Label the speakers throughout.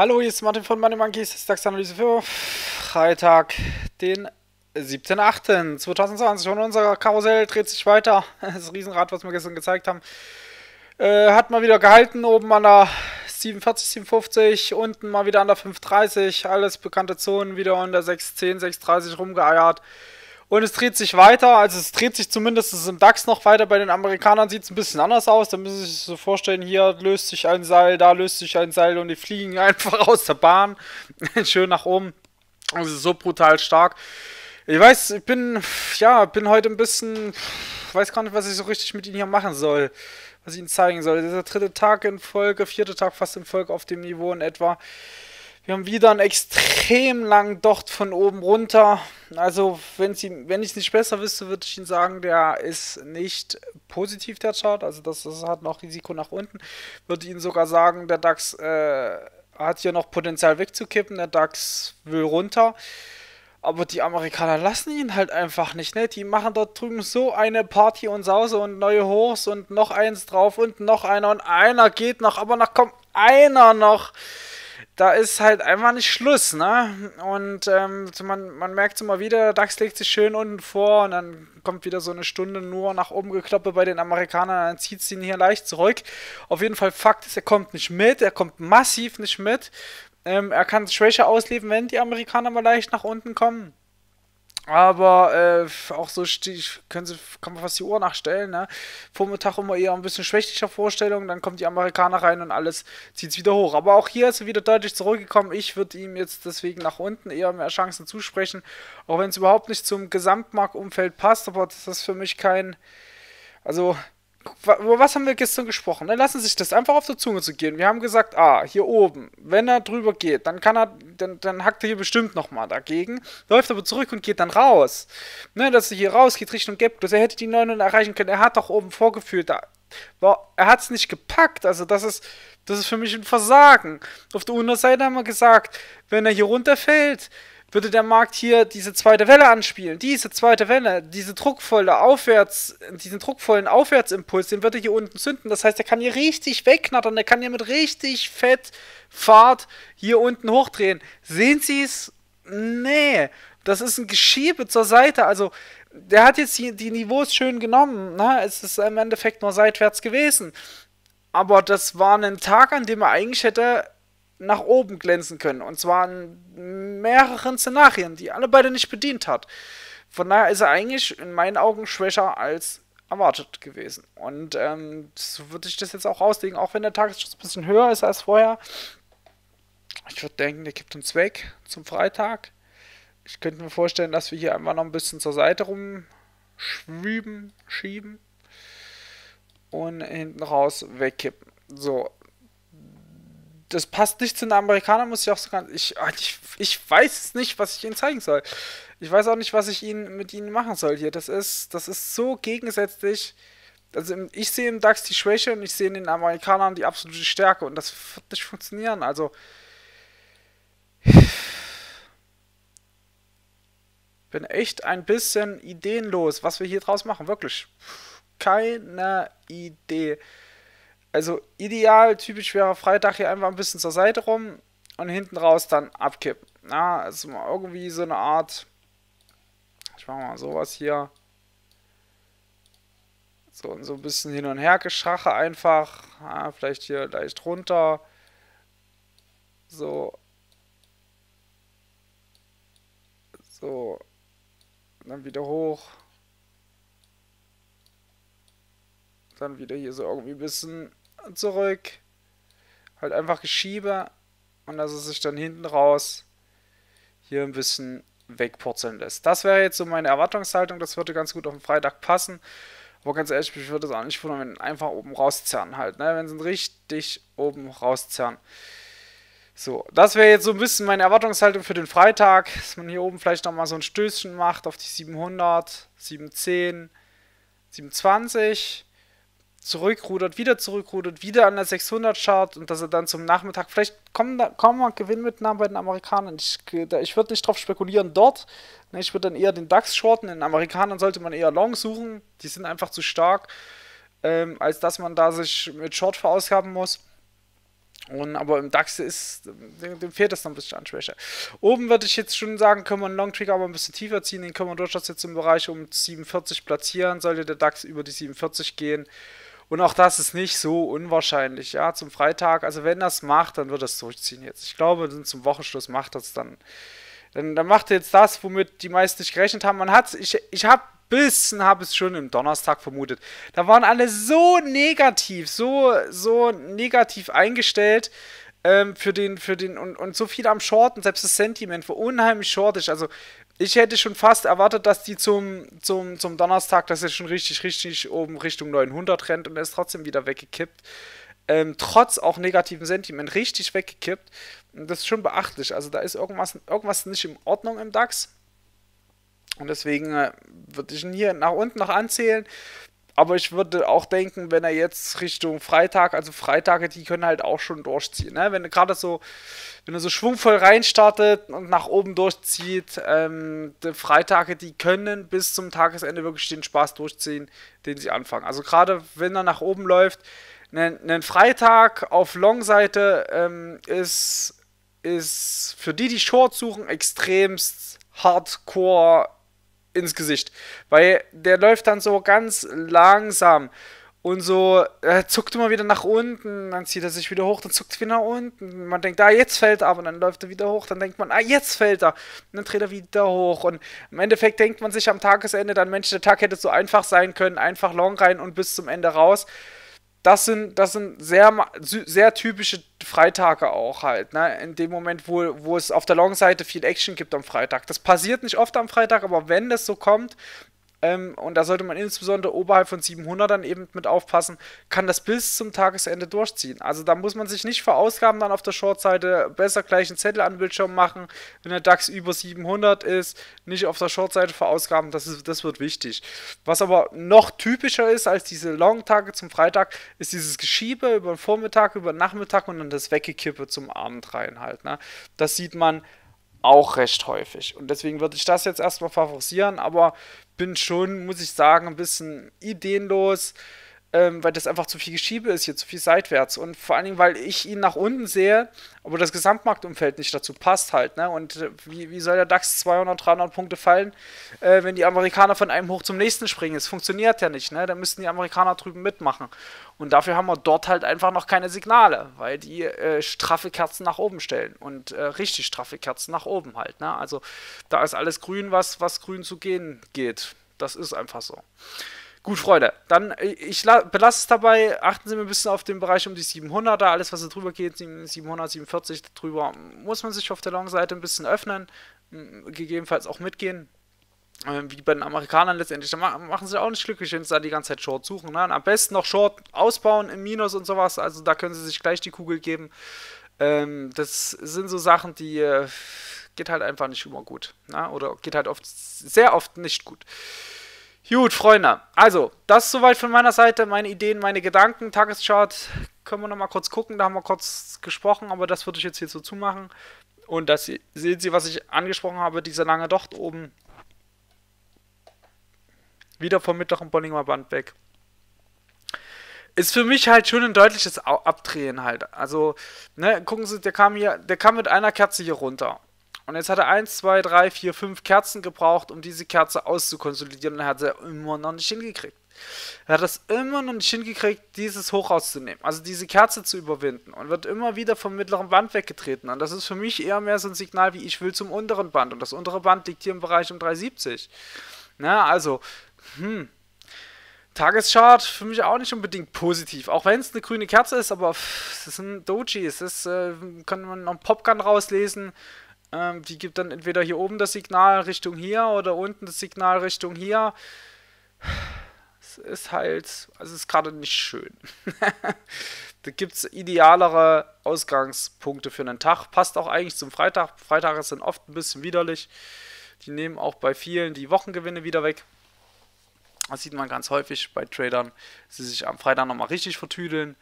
Speaker 1: Hallo, hier ist Martin von Money Monkeys, das ist DAX-Analyse für Freitag, den 7.8.2020 und unser Karussell dreht sich weiter. Das Riesenrad, was wir gestern gezeigt haben, äh, hat mal wieder gehalten, oben an der 47, 57, unten mal wieder an der 530, alles bekannte Zonen, wieder an der 610, 630 rumgeeiert. Und es dreht sich weiter, also es dreht sich zumindest im DAX noch weiter. Bei den Amerikanern sieht es ein bisschen anders aus. Da müssen Sie sich so vorstellen, hier löst sich ein Seil, da löst sich ein Seil und die fliegen einfach aus der Bahn. Schön nach oben. Also so brutal stark. Ich weiß, ich bin, ja, bin heute ein bisschen, weiß gar nicht, was ich so richtig mit Ihnen hier machen soll. Was ich Ihnen zeigen soll. Dieser dritte Tag in Folge, vierte Tag fast in Folge auf dem Niveau in etwa. Wir haben wieder einen extrem langen Docht von oben runter. Also, wenn, wenn ich es nicht besser wüsste, würde ich Ihnen sagen, der ist nicht positiv, der Chart. Also, das, das hat noch Risiko nach unten. Würde Ihnen sogar sagen, der DAX äh, hat hier noch Potenzial wegzukippen. Der DAX will runter. Aber die Amerikaner lassen ihn halt einfach nicht, ne? Die machen dort drüben so eine Party und Sause und neue Hochs und noch eins drauf und noch einer und einer geht noch, aber noch kommt einer noch da ist halt einfach nicht Schluss, ne? Und ähm, man, man merkt es immer wieder, der DAX legt sich schön unten vor und dann kommt wieder so eine Stunde nur nach oben gekloppt bei den Amerikanern, dann zieht es ihn hier leicht zurück. Auf jeden Fall Fakt ist, er kommt nicht mit, er kommt massiv nicht mit. Ähm, er kann schwächer ausleben, wenn die Amerikaner mal leicht nach unten kommen. Aber äh, auch so können sie, kann man fast die Uhr nachstellen. Ne? Vormittag immer eher ein bisschen schwächlicher Vorstellung, dann kommen die Amerikaner rein und alles zieht es wieder hoch. Aber auch hier ist er wieder deutlich zurückgekommen. Ich würde ihm jetzt deswegen nach unten eher mehr Chancen zusprechen, auch wenn es überhaupt nicht zum Gesamtmarktumfeld passt. Aber das ist für mich kein, also über was haben wir gestern gesprochen? Ne? Lassen Sie sich das einfach auf der Zunge zu gehen. Wir haben gesagt, ah, hier oben, wenn er drüber geht, dann kann er, dann, dann hackt er hier bestimmt nochmal dagegen, läuft aber zurück und geht dann raus. Ne, dass er hier rausgeht Richtung Gap, dass er hätte die 9 erreichen können. Er hat doch oben vorgeführt, da, war, er hat es nicht gepackt. Also das ist, das ist für mich ein Versagen. Auf der Unterseite haben wir gesagt, wenn er hier runterfällt, würde der Markt hier diese zweite Welle anspielen. Diese zweite Welle, diese druckvolle Aufwärts, diesen druckvollen Aufwärtsimpuls, den würde er hier unten zünden. Das heißt, er kann hier richtig wegknattern, er kann hier mit richtig fett Fahrt hier unten hochdrehen. Sehen Sie es? Nee, das ist ein Geschiebe zur Seite. Also, der hat jetzt die, die Niveaus schön genommen. Ne? Es ist im Endeffekt nur seitwärts gewesen. Aber das war ein Tag, an dem er eigentlich hätte nach oben glänzen können. Und zwar in mehreren Szenarien, die alle beide nicht bedient hat. Von daher ist er eigentlich in meinen Augen schwächer als erwartet gewesen. Und ähm, so würde ich das jetzt auch auslegen, auch wenn der Tagesschuss ein bisschen höher ist als vorher. Ich würde denken, der gibt uns weg zum Freitag. Ich könnte mir vorstellen, dass wir hier einfach noch ein bisschen zur Seite rumschwüben, schieben und hinten raus wegkippen. So, das passt nicht zu den Amerikanern, muss ich auch sagen. Ich, ah, ich, ich weiß nicht, was ich ihnen zeigen soll. Ich weiß auch nicht, was ich ihnen mit ihnen machen soll hier. Das ist, das ist so gegensätzlich. Also ich sehe im DAX die Schwäche und ich sehe in den Amerikanern die absolute Stärke und das wird nicht funktionieren. Also bin echt ein bisschen ideenlos, was wir hier draus machen. Wirklich. Keine Idee. Also ideal, typisch wäre Freitag hier einfach ein bisschen zur Seite rum und hinten raus dann abkippen. Ja, also irgendwie so eine Art. Ich mache mal sowas hier. So so ein bisschen hin und her geschache einfach. Ja, vielleicht hier leicht runter. So. So. Dann wieder hoch. Dann wieder hier so irgendwie ein bisschen zurück. Halt einfach Geschiebe und dass es sich dann hinten raus hier ein bisschen wegpurzeln lässt. Das wäre jetzt so meine Erwartungshaltung. Das würde ganz gut auf den Freitag passen. Aber ganz ehrlich, mich würde es auch nicht wundern, wenn einfach oben rauszerren halt. Ne? Wenn sie richtig oben rauszerren. So, das wäre jetzt so ein bisschen meine Erwartungshaltung für den Freitag, dass man hier oben vielleicht nochmal so ein Stößchen macht auf die 700, 710, 720 zurückrudert, wieder zurückrudert, wieder an der 600 Chart und dass er dann zum Nachmittag, vielleicht kommen da kommen wir Gewinnmitnahmen bei den Amerikanern. Ich, ich würde nicht drauf spekulieren dort. Ne, ich würde dann eher den DAX shorten. Den Amerikanern sollte man eher Long suchen. Die sind einfach zu stark, ähm, als dass man da sich mit Short verausgaben muss. Und, aber im DAX ist, dem, dem fehlt das noch ein bisschen an Schwäche. Oben würde ich jetzt schon sagen, können wir einen Long Trigger aber ein bisschen tiefer ziehen. Den können wir durchaus jetzt im Bereich um 47 platzieren. Sollte der DAX über die 47 gehen. Und auch das ist nicht so unwahrscheinlich, ja, zum Freitag. Also wenn das macht, dann wird das durchziehen jetzt. Ich glaube, zum Wochenschluss macht das dann. Dann, dann macht er jetzt das, womit die meisten nicht gerechnet haben. Man hat, ich, ich habe bisschen habe es schon im Donnerstag vermutet. Da waren alle so negativ, so, so negativ eingestellt ähm, für den, für den, und, und so viel am Shorten, selbst das Sentiment war unheimlich shortig. Also ich hätte schon fast erwartet, dass die zum, zum, zum Donnerstag, dass er schon richtig, richtig oben Richtung 900 rennt und er ist trotzdem wieder weggekippt. Ähm, trotz auch negativen Sentiment richtig weggekippt. Und das ist schon beachtlich. Also da ist irgendwas, irgendwas nicht in Ordnung im DAX. Und deswegen äh, würde ich ihn hier nach unten noch anzählen. Aber ich würde auch denken, wenn er jetzt Richtung Freitag, also Freitage, die können halt auch schon durchziehen. Ne? Wenn er gerade so, wenn er so schwungvoll reinstartet und nach oben durchzieht, ähm, die Freitage, die können bis zum Tagesende wirklich den Spaß durchziehen, den sie anfangen. Also gerade wenn er nach oben läuft, ein Freitag auf Long-Seite ähm, ist, ist für die, die Short suchen, extremst hardcore ins Gesicht. Weil der läuft dann so ganz langsam und so, er zuckt immer wieder nach unten, dann zieht er sich wieder hoch, dann zuckt er wieder nach unten. Man denkt, ah, jetzt fällt er, aber dann läuft er wieder hoch, dann denkt man, ah, jetzt fällt er. Und dann dreht er wieder hoch. Und im Endeffekt denkt man sich am Tagesende dann, Mensch, der Tag hätte so einfach sein können, einfach long rein und bis zum Ende raus das sind, das sind sehr, sehr typische Freitage auch halt, ne? In dem Moment, wo, wo es auf der Long-Seite viel Action gibt am Freitag. Das passiert nicht oft am Freitag, aber wenn das so kommt, ähm, und da sollte man insbesondere oberhalb von 700 dann eben mit aufpassen, kann das bis zum Tagesende durchziehen. Also da muss man sich nicht verausgaben dann auf der Shortseite, besser gleich einen Zettel an den Bildschirm machen, wenn der DAX über 700 ist, nicht auf der Shortseite verausgaben, das, ist, das wird wichtig. Was aber noch typischer ist als diese Long-Tage zum Freitag, ist dieses Geschiebe über den Vormittag, über den Nachmittag und dann das Weggekippe zum Abend rein halt. Ne? Das sieht man auch recht häufig. Und deswegen würde ich das jetzt erstmal favorisieren, aber bin schon, muss ich sagen, ein bisschen ideenlos, ähm, weil das einfach zu viel Geschiebe ist hier, zu viel seitwärts. Und vor allen Dingen, weil ich ihn nach unten sehe, aber das Gesamtmarktumfeld nicht dazu passt halt. Ne? Und äh, wie, wie soll der DAX 200, 300 Punkte fallen, äh, wenn die Amerikaner von einem hoch zum nächsten springen? Es funktioniert ja nicht. Ne? Da müssten die Amerikaner drüben mitmachen. Und dafür haben wir dort halt einfach noch keine Signale, weil die äh, straffe Kerzen nach oben stellen und äh, richtig straffe Kerzen nach oben halt. Ne? Also da ist alles grün, was, was grün zu gehen geht. Das ist einfach so. Gut, Freunde, dann äh, ich belasse es dabei. Achten Sie mir ein bisschen auf den Bereich um die 700er. Alles, was da drüber geht, 700, 47 drüber, muss man sich auf der Long-Seite ein bisschen öffnen. Gegebenenfalls auch mitgehen. Ähm, wie bei den Amerikanern letztendlich. Da machen sie auch nicht glücklich, wenn sie da die ganze Zeit Short suchen. Ne? am besten noch Short ausbauen im Minus und sowas. Also da können sie sich gleich die Kugel geben. Ähm, das sind so Sachen, die äh, geht halt einfach nicht immer gut. Ne? Oder geht halt oft, sehr oft nicht gut. Gut, Freunde. Also, das soweit von meiner Seite. Meine Ideen, meine Gedanken. Tageschart können wir nochmal kurz gucken. Da haben wir kurz gesprochen, aber das würde ich jetzt hier so zumachen. Und das sehen Sie, was ich angesprochen habe, dieser lange Docht oben. Wieder vom mittleren Bollinger Band weg. Ist für mich halt schon ein deutliches Abdrehen halt. Also, ne, gucken Sie, der kam hier, der kam mit einer Kerze hier runter. Und jetzt hat er 1, 2, 3, 4, 5 Kerzen gebraucht, um diese Kerze auszukonsolidieren. Und er hat es immer noch nicht hingekriegt. Er hat es immer noch nicht hingekriegt, dieses hoch rauszunehmen. Also diese Kerze zu überwinden. Und wird immer wieder vom mittleren Band weggetreten. Und das ist für mich eher mehr so ein Signal, wie ich will zum unteren Band. Und das untere Band liegt hier im Bereich um 370. Na, also, hm. Tageschart für mich auch nicht unbedingt positiv. Auch wenn es eine grüne Kerze ist, aber es ist ein Doji. Es ist, äh, kann man noch einen Popgun rauslesen. Ähm, die gibt dann entweder hier oben das Signal Richtung hier oder unten das Signal Richtung hier. Es ist halt, also es ist gerade nicht schön. da gibt es idealere Ausgangspunkte für einen Tag. Passt auch eigentlich zum Freitag. Freitage sind oft ein bisschen widerlich. Die nehmen auch bei vielen die Wochengewinne wieder weg. Das sieht man ganz häufig bei Tradern, sie sich am Freitag nochmal richtig vertüdeln.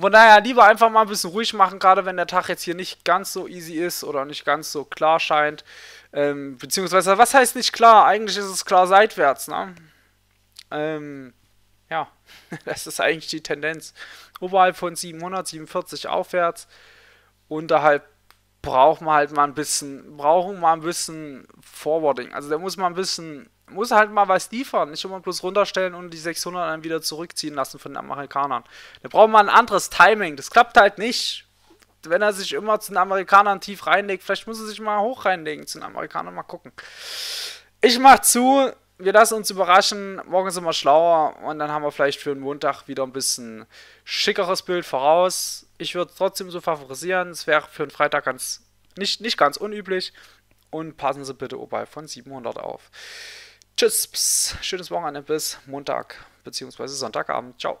Speaker 1: Von daher lieber einfach mal ein bisschen ruhig machen, gerade wenn der Tag jetzt hier nicht ganz so easy ist oder nicht ganz so klar scheint. Ähm, beziehungsweise, was heißt nicht klar? Eigentlich ist es klar seitwärts, ne? Ähm, ja, das ist eigentlich die Tendenz. Oberhalb von 747 aufwärts, unterhalb braucht man halt mal ein bisschen, brauchen mal ein bisschen Forwarding. Also da muss man ein bisschen, muss halt mal was liefern, nicht immer bloß runterstellen und die 600 dann wieder zurückziehen lassen von den Amerikanern. Da braucht man ein anderes Timing. Das klappt halt nicht. Wenn er sich immer zu den Amerikanern tief reinlegt, vielleicht muss er sich mal hoch reinlegen zu den Amerikanern, mal gucken. Ich mach zu, wir lassen uns überraschen. Morgen sind wir schlauer und dann haben wir vielleicht für den Montag wieder ein bisschen schickeres Bild voraus. Ich würde trotzdem so favorisieren. Es wäre für einen Freitag ganz nicht, nicht ganz unüblich. Und passen Sie bitte oberhalb von 700 auf. Tschüss, schönes Wochenende bis Montag bzw. Sonntagabend. Ciao.